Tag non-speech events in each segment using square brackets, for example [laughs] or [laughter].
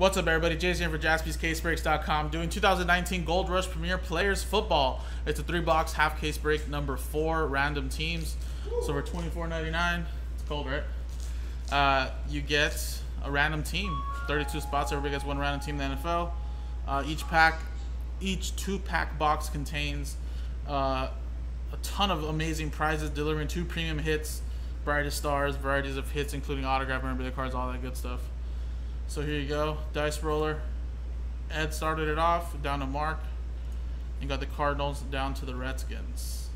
What's up, everybody? Jason here for JaspysCaseBreaks.com doing 2019 Gold Rush Premier Players Football. It's a three-box half case break number four, random teams. So we're $24.99. It's cold, right? Uh, you get a random team. 32 spots. Everybody gets one random team in the NFL. Uh, each pack, each two-pack box contains uh, a ton of amazing prizes, delivering two premium hits, brightest stars, varieties of hits, including autograph memorabilia cards, all that good stuff. So here you go, dice roller. Ed started it off down to Mark. You got the Cardinals down to the Redskins.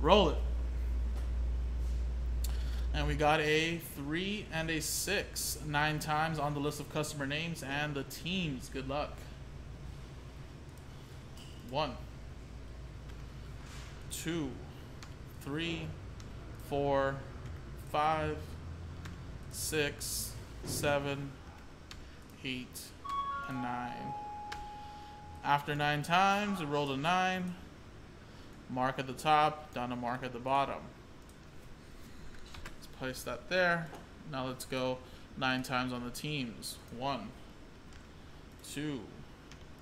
Roll it. And we got a three and a six, nine times on the list of customer names and the teams. Good luck. One, two, three, four, five, six, seven, eight, and nine. After nine times, we rolled a nine. Mark at the top, down to mark at the bottom. Let's place that there. Now let's go nine times on the teams. One, two,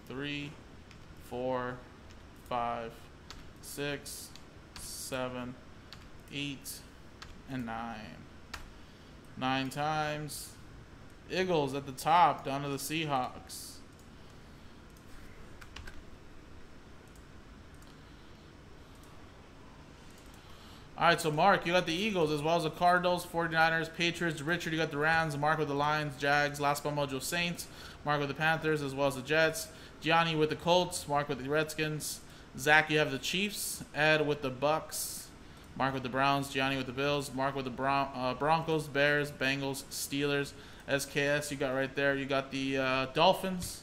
three, four, five, six, seven, eight, and nine. Nine times. Eagles at the top, down to the Seahawks. All right, so Mark, you got the Eagles as well as the Cardinals, 49ers, Patriots. Richard, you got the Rams. Mark with the Lions, Jags. But Mojo Saints. Mark with the Panthers as well as the Jets. Gianni with the Colts. Mark with the Redskins. Zach, you have the Chiefs. Ed with the Bucs. Mark with the Browns. Gianni with the Bills. Mark with the Bron uh, Broncos, Bears, Bengals, Steelers. SKS you got right there. You got the uh, Dolphins.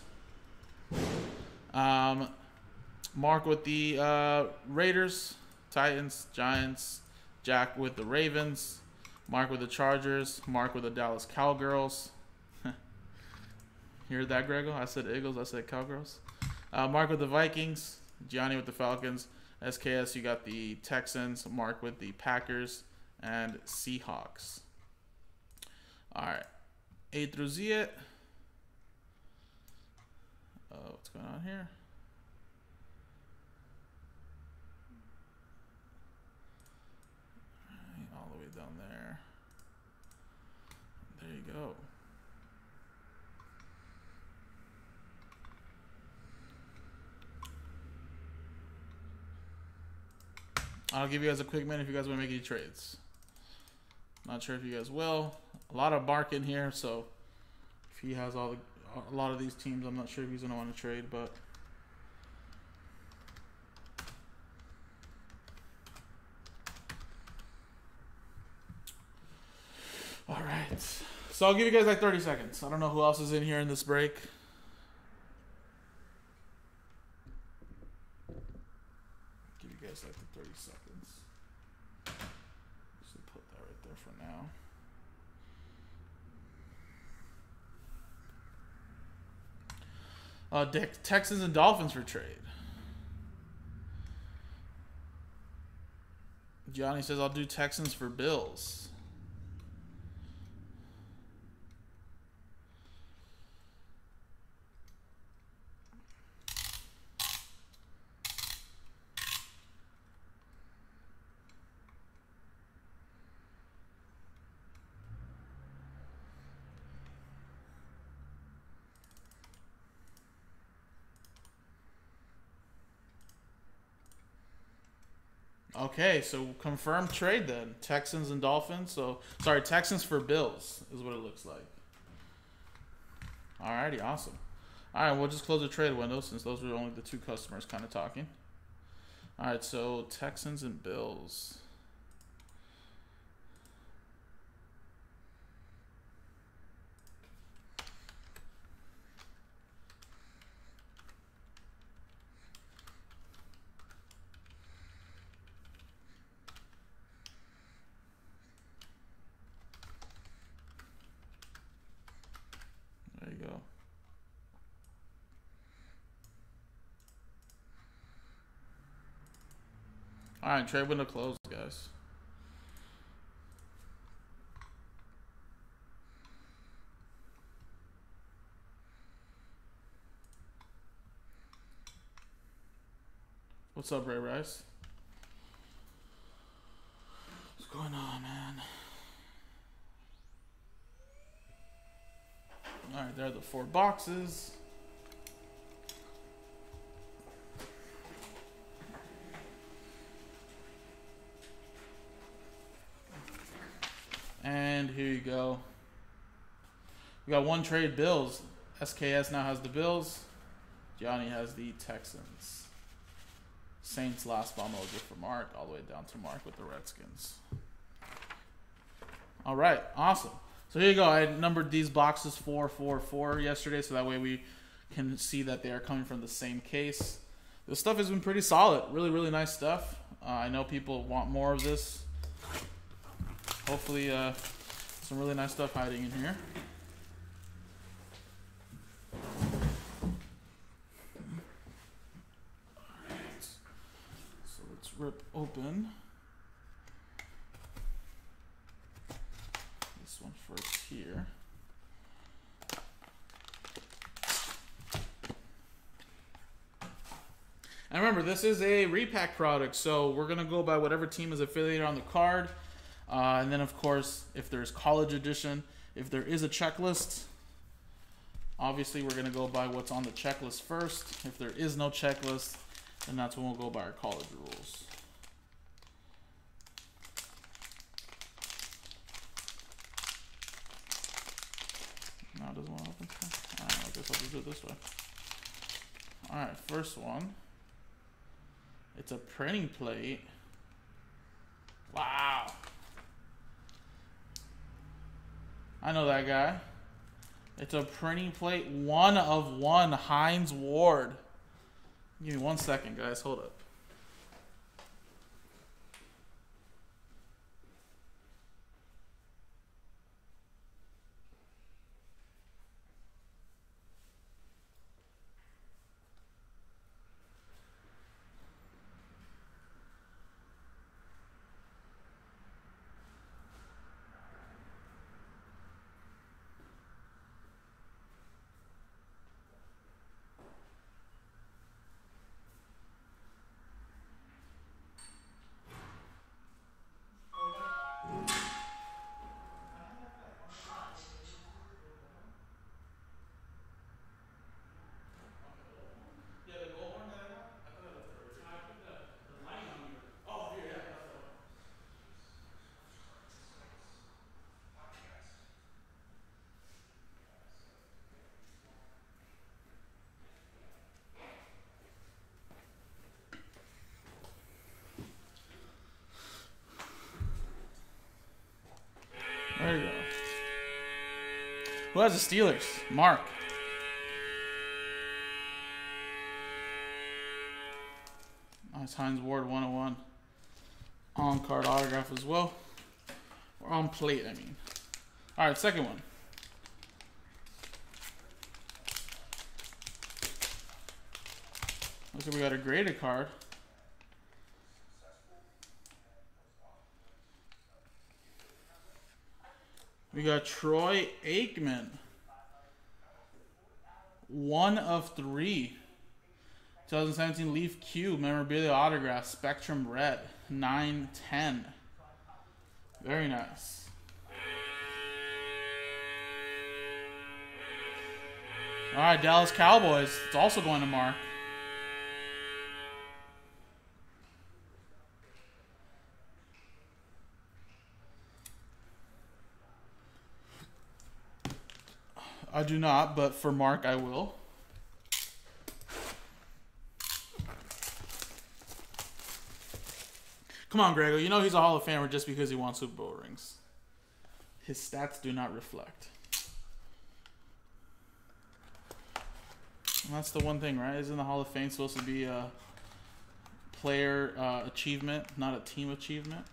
Um, Mark with the uh, Raiders, Titans, Giants. Jack with the Ravens. Mark with the Chargers. Mark with the Dallas Cowgirls. [laughs] Hear that, Grego? I said Eagles. I said Cowgirls. Uh, Mark with the Vikings. Gianni with the Falcons. SKS, you got the Texans. Mark with the Packers and Seahawks. All right. A through Z it. Oh, what's going on here? All the way down there. There you go. I'll give you guys a quick minute if you guys want to make any trades. Not sure if you guys will. A lot of bark in here, so if he has all the a lot of these teams, I'm not sure if he's gonna want to trade, but. All right. So I'll give you guys like 30 seconds. I don't know who else is in here in this break. Give you guys like the 30 seconds. Just put that right there for now. Uh, Texans and Dolphins for trade. Johnny says, I'll do Texans for Bills. Okay, so confirmed trade then. Texans and Dolphins. So sorry, Texans for Bills is what it looks like. Alrighty, awesome. Alright, we'll just close the trade window since those were only the two customers kind of talking. Alright, so Texans and Bills. All right, trade window closed, guys. What's up, Ray Rice? What's going on, man? All right, there are the four boxes. We got one trade Bills. SKS now has the Bills. Johnny has the Texans. Saints last bomb mojo for Mark, all the way down to Mark with the Redskins. All right, awesome. So here you go. I numbered these boxes four, four, four yesterday, so that way we can see that they are coming from the same case. This stuff has been pretty solid. Really, really nice stuff. Uh, I know people want more of this. Hopefully, uh, some really nice stuff hiding in here. So let's rip open this one first here. And remember, this is a repack product, so we're gonna go by whatever team is affiliated on the card. Uh, and then, of course, if there's college edition, if there is a checklist, obviously we're going to go by what's on the checklist first. If there is no checklist, then that's when we'll go by our college rules. No, it doesn't want to open. Alright, I guess I'll just this way. Alright, first one. It's a printing plate. Wow. I know that guy. It's a printing plate, one of one, Hines Ward. Give me one second, guys. Hold up. There you go. Who has the Steelers? Mark. Nice Hines Ward 101. On card autograph as well. Or on plate, I mean. Alright, second one. Looks like we got a graded card. We got Troy Aikman. One of three. 2017 Leaf Q memorabilia autograph Spectrum Red 910. Very nice. All right, Dallas Cowboys. It's also going to Mark. I do not, but for Mark, I will. Come on, Grego. You know he's a Hall of Famer just because he won Super Bowl rings. His stats do not reflect. And that's the one thing, right? Isn't the Hall of Fame supposed to be a player uh, achievement, not a team achievement?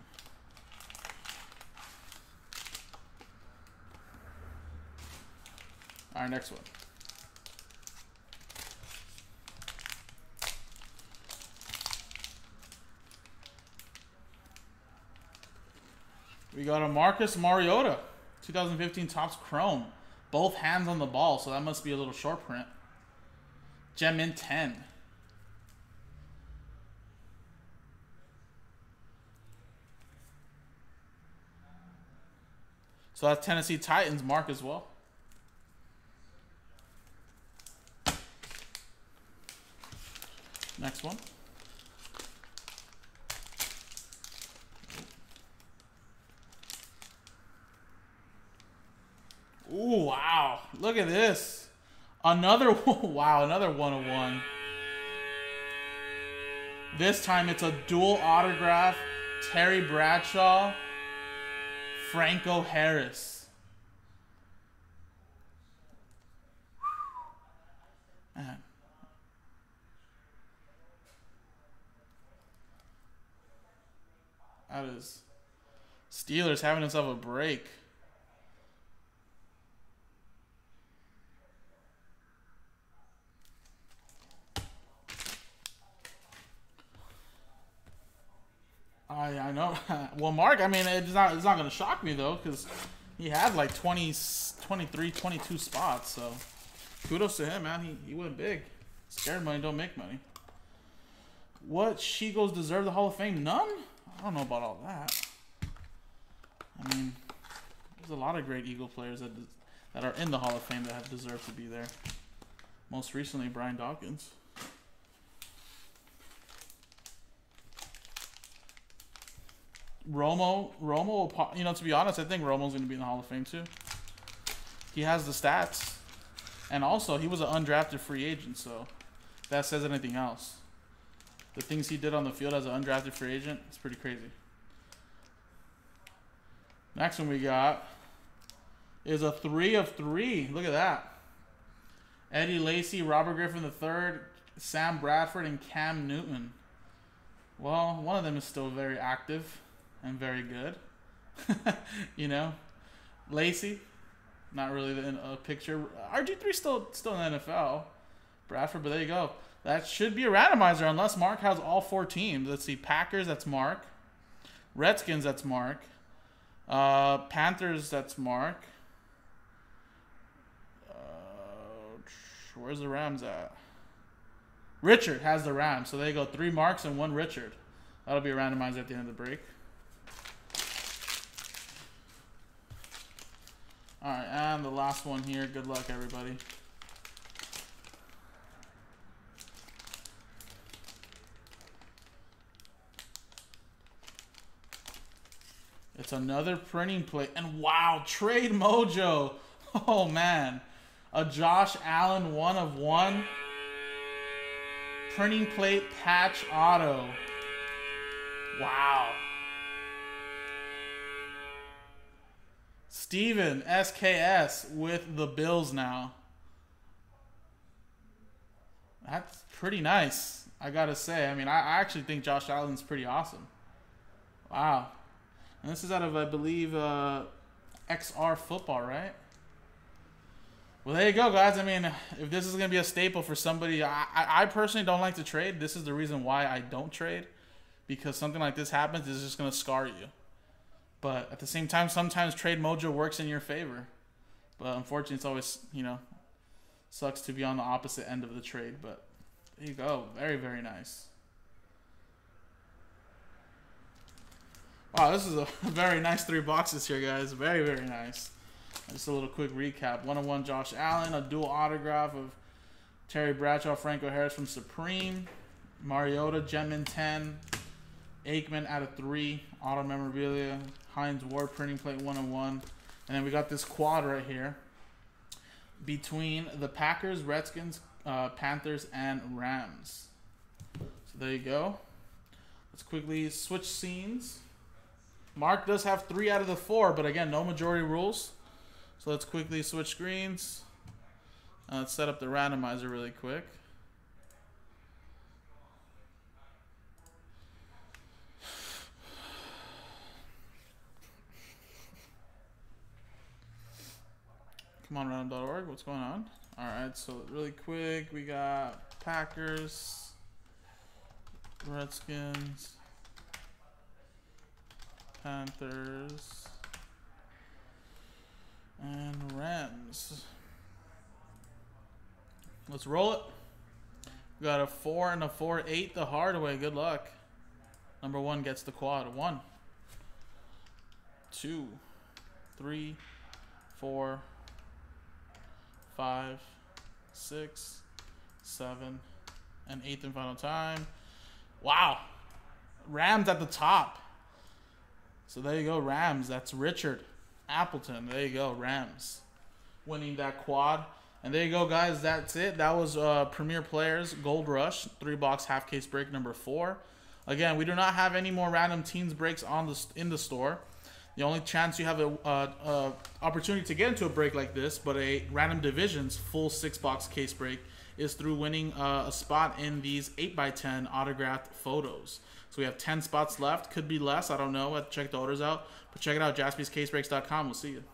Our next one. We got a Marcus Mariota, 2015 Topps Chrome. Both hands on the ball, so that must be a little short print. Gem Mint 10. So that's Tennessee Titans mark as well. Next one. Ooh, wow. Look at this. Another [laughs] wow, another 101. This time it's a dual autograph. Terry Bradshaw, Franco Harris. That is Steelers having themselves a break. I I know. [laughs] well, Mark, I mean, it's not it's not gonna shock me though, because he had like 20, 23, 22 spots. So kudos to him, man. He he went big. Scared money don't make money. What Shigos deserve the Hall of Fame? None. I don't know about all that. I mean, there's a lot of great Eagle players that that are in the Hall of Fame that have deserved to be there. Most recently, Brian Dawkins. Romo, Romo, you know, to be honest, I think Romo's going to be in the Hall of Fame too. He has the stats, and also he was an undrafted free agent, so that says anything else. The things he did on the field as an undrafted free agent, it's pretty crazy. Next one we got is a three of three. Look at that. Eddie Lacy, Robert Griffin III, Sam Bradford, and Cam Newton. Well, one of them is still very active and very good. [laughs] you know, Lacy, not really in a picture. RG three still still in the NFL. Bradford, but there you go. That should be a randomizer unless Mark has all four teams. Let's see, Packers. That's Mark. Redskins. That's Mark. Uh, Panthers. That's Mark. Uh, where's the Rams at? Richard has the Rams. So there you go. Three Marks and one Richard. That'll be a randomizer at the end of the break. All right, and the last one here. Good luck, everybody. It's another printing plate. And wow, trade mojo. [laughs] Oh, man. A Josh Allen one of one. Printing plate patch auto. Wow. Steven SKS with the Bills now. That's pretty nice, I gotta say. I mean, I, I actually think Josh Allen's pretty awesome. Wow. And this is out of, I believe, uh, XR football, right? Well, there you go, guys. I mean, if this is going to be a staple for somebody, I, I personally don't like to trade. This is the reason why I don't trade. Because something like this happens, it's just going to scar you. But at the same time, sometimes trade mojo works in your favor. But unfortunately, it's always, you know, sucks to be on the opposite end of the trade. But there you go. Very, very nice. Wow, this is a [laughs] very nice three boxes here, guys. Very, very nice. Just a little quick recap. 101 Josh Allen, a dual autograph of Terry Bradshaw, Franco Harris from Supreme, Mariota, Gem Mint 10, Aikman out of 3, auto memorabilia, Hines Ward printing plate 101. And one, and then we got this quad right here between the Packers, Redskins, uh, Panthers, and Rams. So there you go. Let's quickly switch scenes. Mark does have three out of the four, but again, no majority rules. So let's quickly switch screens. Uh, let's set up the randomizer really quick. Come on, random.org. What's going on? All right, so really quick, we got Packers, Redskins, Panthers, and Rams. Let's roll it. We got a four and a four, eight the hard way. Good luck. Number one gets the quad. One, two three, four, five, six, seven, and eighth and final time. Wow. Rams at the top. So there you go, Rams. That's Richard Appleton. There you go, Rams. Winning that quad. And there you go, guys. That's it. That was uh, Premier Players Gold Rush three box half case break number four. Again, we do not have any more random teams breaks on the in the store. The only chance you have a, uh, uh, opportunity to get into a break like this, but a random divisions full six box case break, is through winning uh, a spot in these eight x ten autographed photos. So we have ten spots left. Could be less. I don't know. I have to check the orders out. But check it out, jaspyscasebreaks.com. We'll see you.